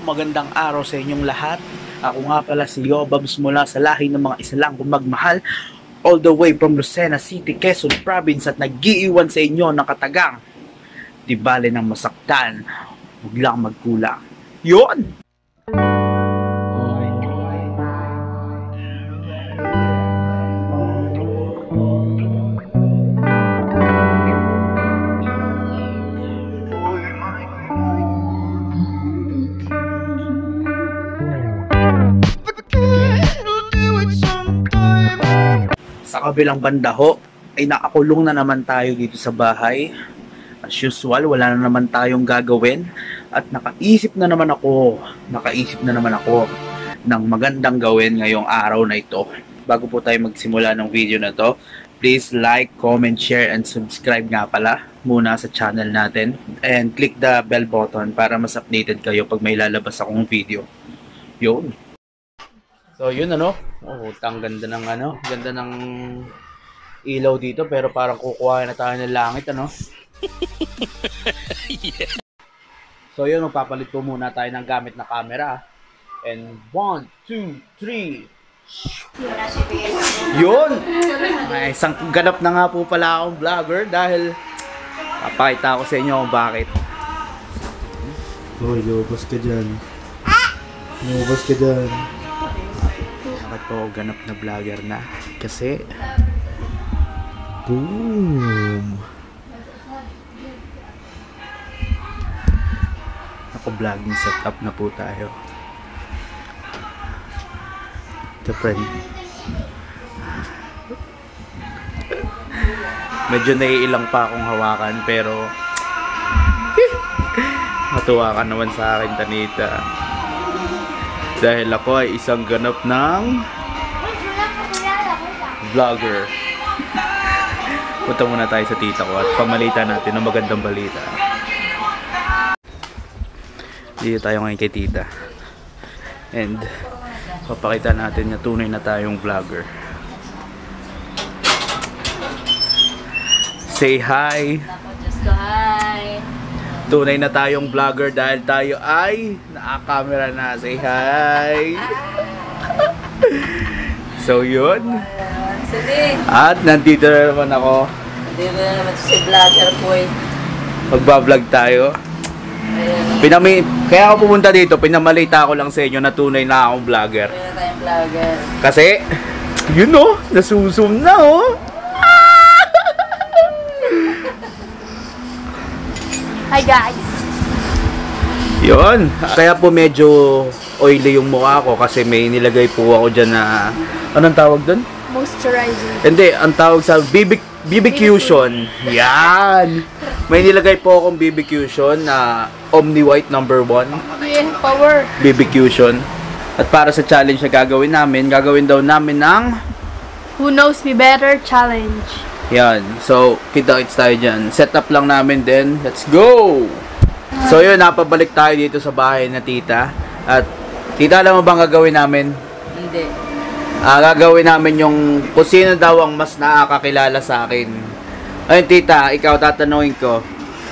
Magandang araw sa inyong lahat. Ako nga pala si Yobabs mula sa lahi ng mga isa lang magmahal all the way from Lucena City, Quezon Province at nagiiwan sa inyo ng katagang di bale ng masaktan. Huwag lang magkulang. Yun sa kabilang banda ho, ay nakakulong na naman tayo dito sa bahay. As usual, wala na naman tayong gagawin. At nakaisip na naman ako, nakaisip na naman ako ng magandang gawin ngayong araw na ito. Bago po tayo magsimula ng video na to, please like, comment, share, and subscribe nga pala muna sa channel natin. And click the bell button para mas updated kayo pag may lalabas akong video. Yun. So yun ano, oh, ang ganda ng ano, ganda ng ilaw dito pero parang kukuha na tayo ng langit ano. So yun, magpapalit po muna tayo ng gamit na camera. And one, two, three. Yun! Ay, isang ganap na nga po pala akong vlogger dahil papakita ko sa inyo kung bakit. Hoy, lumabas ka dyan. Lumabas ka dyan. Ako ganap na vlogger na? Kasi Boom! naka-vlogging setup na po tayo. The friend. Medyo naiilang pa akong hawakan pero matuwa ka naman sa akin, Tanita. Dahil ako ay isang ganap ng vlogger. Punta muna tayo sa tita ko at pamalita natin ng magandang balita. Dito tayo ngayon kay tita. And papakita natin na tunay na tayong vlogger. Say hi! Tunay na tayong vlogger dahil tayo ay naka-camera na. Say hi! so yun. At nandito na naman ako. Dito na naman si vlogger boy. Magbablog tayo. Pinami kaya ako pumunta dito, pinamalita ko lang sa inyo na tunay na akong vlogger. Ayan na tayong vlogger. Kasi, yun oh, nasusum na oh. Hi guys. Yun. Kaya po medyo oily yung mukha ko kasi may nilagay po ako dyan na, anong tawag doon? Moisturizer. Hindi, ang tawag sa BB, BBQtion. Yan. May nilagay po akong BBQtion na Omni White number 1. Yeah, power. BBQtion. At para sa challenge na gagawin namin, gagawin daw namin ng Who knows me better challenge. Yan. So, kita-kits tayo dyan. Set up lang namin din. Let's go! So, yun. Napabalik tayo dito sa bahay na tita. At, tita, alam mo bang gagawin namin? Hindi. Ah, gagawin namin yung kung sino daw ang mas nakakakilala sa akin. Ayun, tita, ikaw tatanungin ko.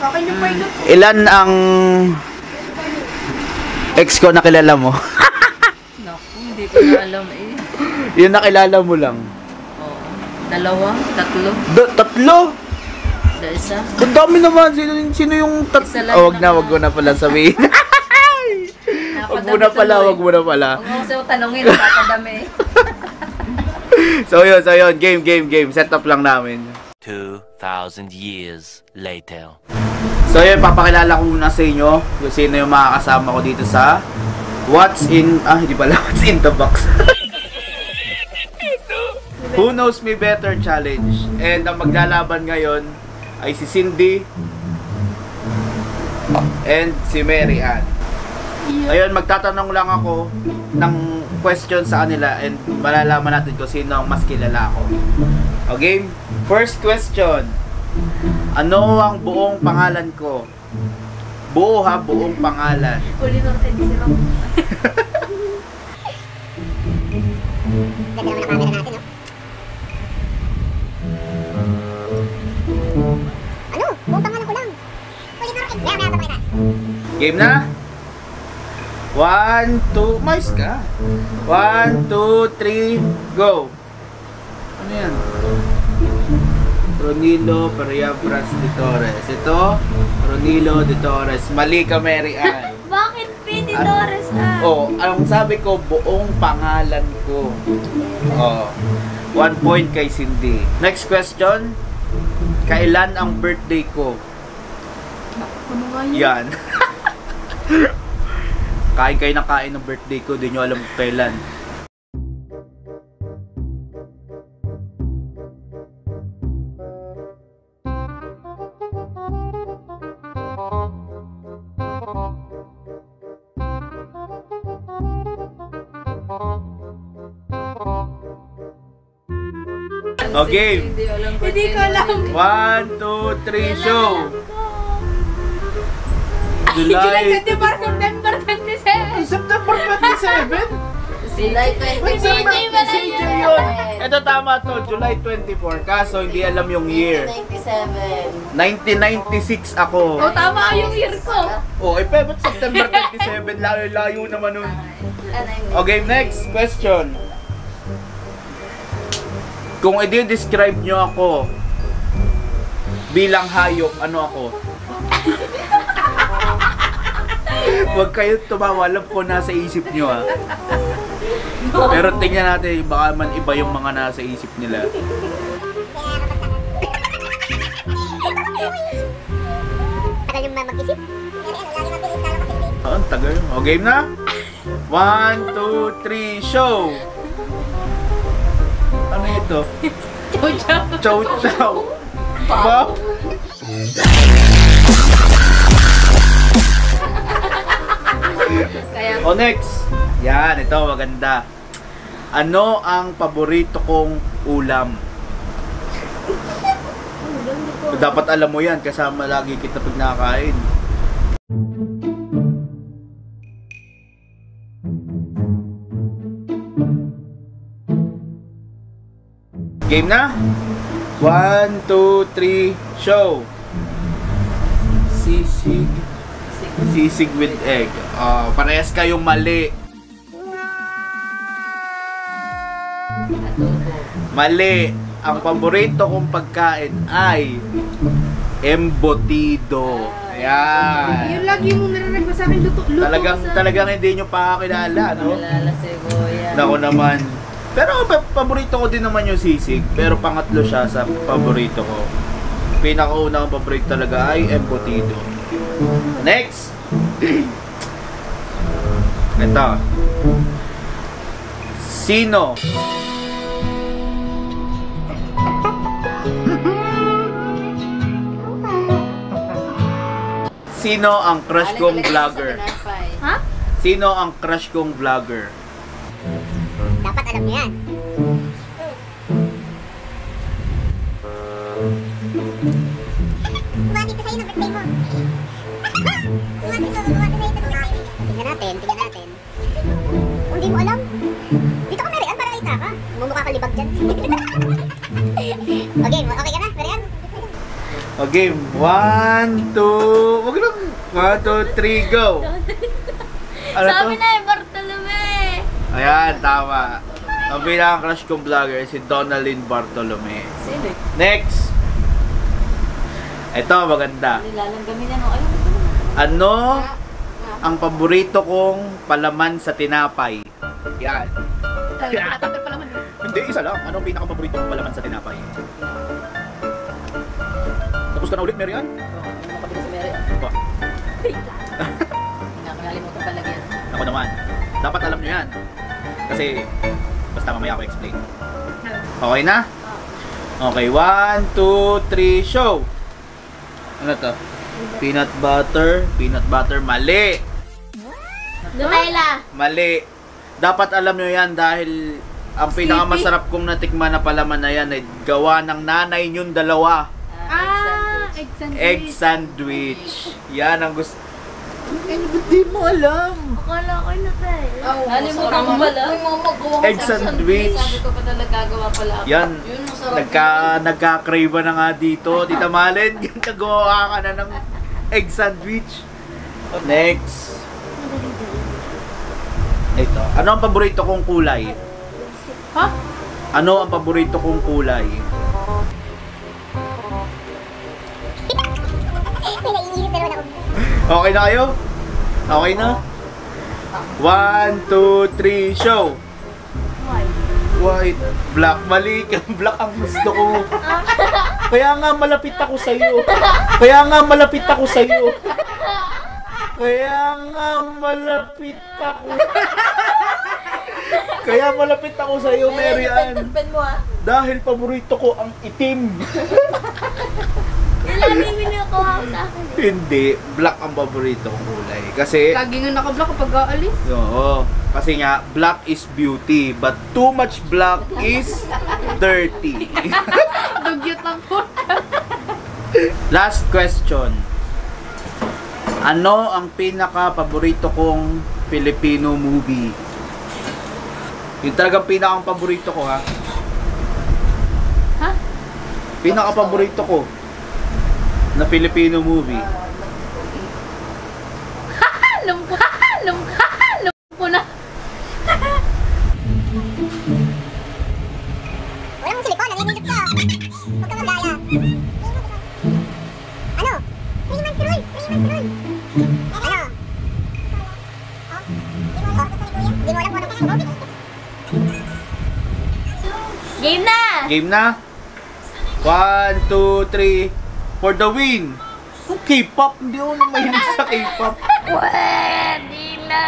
Okay yung point Ilan ang ex ko nakilala mo? Naku, hindi ko na alam eh. yung nakilala mo lang. Dalawa, tatlo, Do- tatlo? da isa. Ang dami naman. Sino, sino yung tat... Isa lang Oh, wag na, naman. wag mo na pala sabihin. wag mo na pala, wag mo na pala. Huwag mo kasi tanongin, nakakadami eh. So yun, so yun. Game, game, game. Set up lang namin. 2,000 years later. So yun, papakilala ko muna sa inyo kung sino yung makakasama ko dito sa What's in... Ah, hindi pala. What's in the box? Who knows me better challenge. And ang maglalaban ngayon ay si Cindy and si Mary Ann. Ayun, magtatanong lang ako ng question sa kanila and malalaman natin kung sino ang mas kilala ko. Okay? First question. Ano ang buong pangalan ko? Buo ha, buong pangalan. Uli ng sila. Game na? One, two, mais ka. One, two, three, go. Ano yan? Ronilo Periabras de Torres. Ito, Ronilo de Torres. Mali ka, Mary Ann. Bakit Pini Ano? Torres ah? Oh, ang sabi ko, buong pangalan ko. Oh. One point kay Cindy. Next question. Kailan ang birthday ko? Ano? Yan. kain kayo ng kain ng birthday ko, di nyo alam kung kailan. Okay. Hindi. Hindi ko alam. One, two, three, show. July July 24, September 27. September 27? July 20. September CJ pala CJ yun. yun. Ito tama to, July 24. Kaso hindi alam yung year. 97. 1996 ako. O, tama yung year ko. Oh, eh, pero ba't September 27? Layo-layo naman nun. Ano yun? Okay, next question. Kung i-describe nyo ako bilang hayop, ano ako? Huwag kayo tumawa, alam ko nasa isip nyo ha. Pero tingnan natin, baka man iba yung mga nasa isip nila. Tagal yung mag-isip. Oh, ang tagal. O, game na? One, two, three, show! Ano ito? Chow chow. Wow. Kaya O next. Yan, ito maganda. Ano ang paborito kong ulam? Dapat alam mo yan, kasama lagi kita pag nakakain. Game na? One, two, three, show! Sisig. Sisig with egg. Oh, parehas kayong mali. Mali. Ang paborito kong pagkain ay embutido. Yun Ayan. lagi mong narinig mo sa akin, luto, luto Talagang sa... talagang hindi nyo pa kakilala, no? Alala si Kuya. Nako naman. Pero pa- paborito ko din naman yung sisig, pero pangatlo siya sa paborito ko. Pinakauna kong paborito talaga ay embutido. Next! Ito. Sino? Sino ang crush kong vlogger? Ha? Sino ang crush kong vlogger? Dapat alam niyo yan. Bumati ko sa'yo ng birthday mo. Bumati ko, bumati sa'yo ng birthday mo. Tingnan natin, Okay, one, two, wag lang. One, two, three, go. Ano to? Sabi na eh, Bartolome. Ayan, tama. Ang bilang crush kong vlogger si Donalyn Bartolome. Sino? Next. Ito, maganda. Nilalanggamin yan. Ay, ano ba? Ano ang paborito kong palaman sa tinapay? Yan. Tatatay pala man. Hindi, isa lang. Ano ang pinaka-paborito kong palaman sa tinapay? Tapos ka na ulit, Marian? Ano kapatid si Mary? Ba? Nakakalimutan talaga yan. Ako naman. Dapat alam nyo yan. Kasi, basta mamaya ako explain. Okay na? Okay, one, two, three, show! Ano to? Peanut butter, peanut butter, mali! Nutella. Mali! Dapat alam nyo yan dahil ang pinakamasarap kong natikman na palaman na yan ay gawa ng nanay nyong dalawa. Egg sandwich. Egg sandwich. Yan ang gusto. Hindi mo alam. Akala ko Nutella. Oh, Nalimutan ko pala. Uy, mama, gawa ko Egg sa sandwich. Sabi ko pa talaga gagawa pala ako. Yan. Yun, ang sarap. Nagka, nagka-crave na nga dito, Tita Malen. Nagawa ka na ng egg sandwich. Next. Ito. Ano ang paborito kong kulay? Ha? Ano ang paborito kong kulay? Okay na kayo? Okay na? One, two, three, show! White, black, mali. Black ang gusto ko. Kaya nga malapit ako sa iyo. Kaya nga malapit ako sa iyo. Kaya nga malapit ako. Kaya malapit ako sa iyo, Mary Ann. Ah. Dahil paborito ko ang itim. Lagi mo nakuha ko sa akin. Hindi, black ang paborito kong kulay. Kasi Lagi nga nakablock kapag aalis. Oo. Kasi nga, black is beauty, but too much black is dirty. Dugyot lang po. Last question. Ano ang pinaka-paborito kong Filipino movie? Yung talagang pinaka-paborito ko, ha? Ha? Pinaka-paborito ko na Filipino movie. Alam ko. Alam ko. Alam ko na. Wala mong silikon, nanginginig ka. Huwag ka magaya. Ano? Three months rule, three months rule. Ano? Oh, di mo alam kung anong gusto mo? Game na! Game na? One, two, three, for the win! Kung K-pop, hindi ako na mahilig sa K-pop. Pwede na!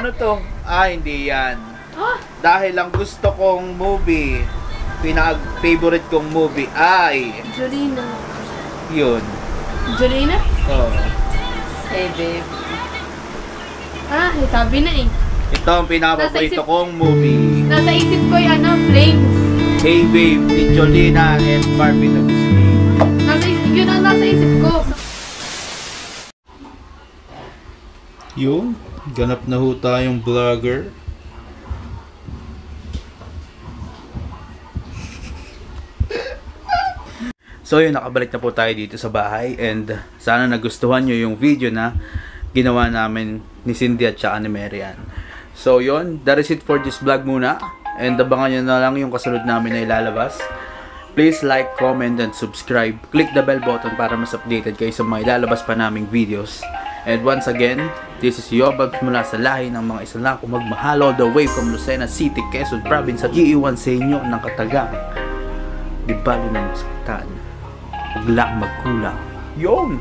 Ano to? Ah, hindi yan. Dahil ang gusto kong movie, pinaka-favorite kong movie ay, Jolina. yun. Jolina? Oh. Hey babe. Ah, sabi na eh. Ito ang pinaka-favorite kong movie. Nasa isip ko yung ano, flames. Hey Babe, ni Jolina and Barbie Agustin. Nasa yun ang nasa isip ko. Yun, ganap na ho tayong vlogger. So yun, nakabalik na po tayo dito sa bahay and sana nagustuhan nyo yung video na ginawa namin ni Cindy at saka ni Marian. So yun, that is it for this vlog muna and abangan nyo na lang yung kasunod namin na ilalabas. Please like, comment, and subscribe. Click the bell button para mas updated kayo sa mga ilalabas pa naming videos. And once again, this is Yobab mula sa lahi ng mga isalako magmahal all the way from Lucena City, Quezon Province sa GE1 sa inyo ng katagang. Di balo ng saktan. Huwag lang magkulang. Yun!